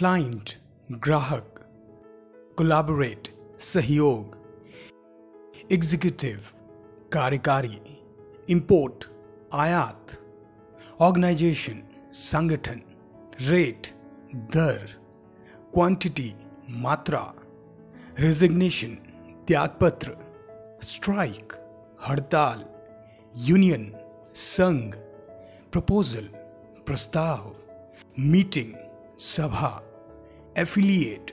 Client ग्राहक collaborate सहयोग executive कार्यकारी इंपोर्ट आयात ऑर्गेनाइजेशन संगठन रेट दर क्वांटिटी मात्रा रेजिग्नेशन त्यागपत्र स्ट्राइक हड़ताल यूनियन संघ प्रपोजल प्रस्ताव मीटिंग सभा। एफिलिएट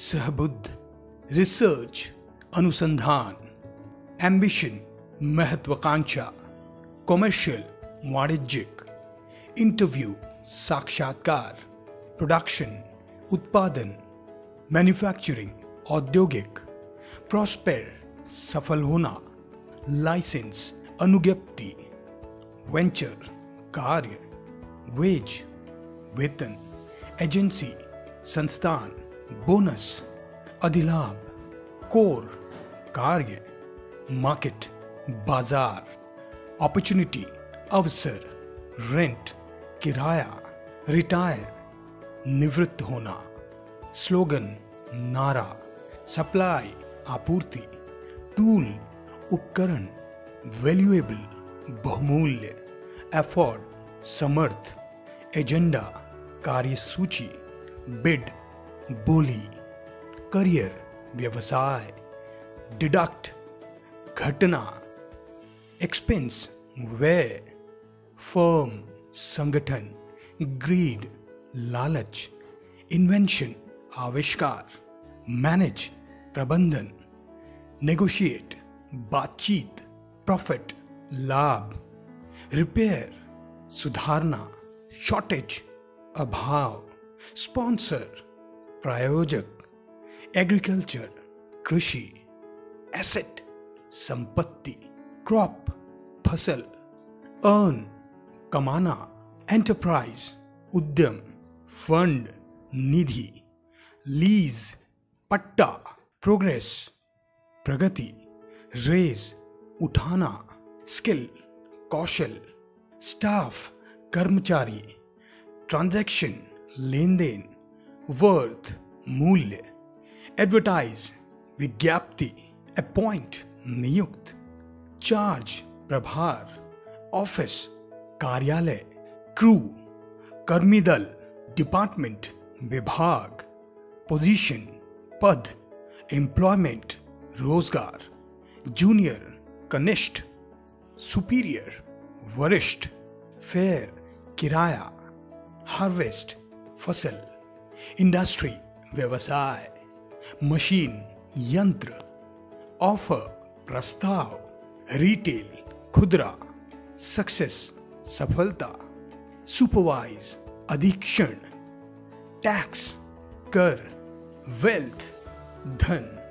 सहबुद्ध रिसर्च अनुसंधान एम्बिशन महत्वाकांक्षा कॉमर्शियल वाणिज्यिक इंटरव्यू साक्षात्कार प्रोडक्शन उत्पादन मैन्युफैक्चरिंग औद्योगिक प्रॉस्पेर सफल होना लाइसेंस अनुज्ञप्ति वेंचर कार्य वेज वेतन एजेंसी संस्थान बोनस अधिलाभ कोर कार्य मार्केट बाज़ार अपॉर्चुनिटी अवसर रेंट किराया रिटायर निवृत्त होना स्लोगन नारा सप्लाई आपूर्ति टूल उपकरण वैल्यूएबल बहुमूल्य एफोर्ड समर्थ एजेंडा कार्यसूची। बिड बोली करियर व्यवसाय डिडक्ट घटना एक्सपेंस वे फर्म संगठन ग्रीड लालच इन्वेंशन आविष्कार मैनेज प्रबंधन नेगोशिएट बातचीत प्रॉफिट लाभ रिपेयर सुधारना शॉर्टेज अभाव स्पॉन्सर, प्रायोजक, एग्रीकल्चर, कृषि, एसेट, संपत्ति, क्रॉप, फ़सल अर्न कमाना एंटरप्राइज उद्यम फंड निधि लीज पट्टा प्रोग्रेस प्रगति रेज उठाना स्किल कौशल स्टाफ कर्मचारी ट्रांजैक्शन लेन देन वर्थ मूल्य एडवर्टाइज विज्ञाप्ति अपॉइंट नियुक्त चार्ज प्रभार ऑफ़िस कार्यालय क्रू कर्मी दल डिपार्टमेंट विभाग पोजीशन पद एम्प्लॉयमेंट रोज़गार जूनियर कनिष्ठ सुपीरियर वरिष्ठ फेयर किराया हार्वेस्ट फ़सल इंडस्ट्री व्यवसाय मशीन यंत्र ऑफ़र प्रस्ताव रिटेल खुदरा सक्सेस सफलता सुपरवाइज अधीक्षण टैक्स कर वेल्थ धन।